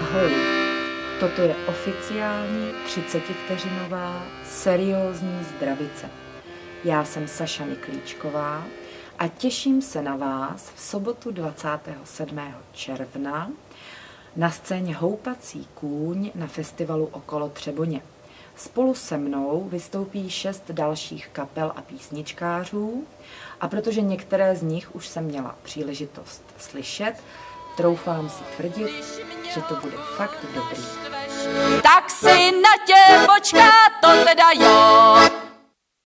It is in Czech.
Ahoj, toto je oficiální 30 vteřinová seriózní zdravice. Já jsem Saša Niklíčková a těším se na vás v sobotu 27. června na scéně Houpací kůň na festivalu okolo Třeboně. Spolu se mnou vystoupí šest dalších kapel a písničkářů a protože některé z nich už jsem měla příležitost slyšet, troufám si tvrdit, že to bude fakt dobrý. Tak si na tě počká, to teda jo.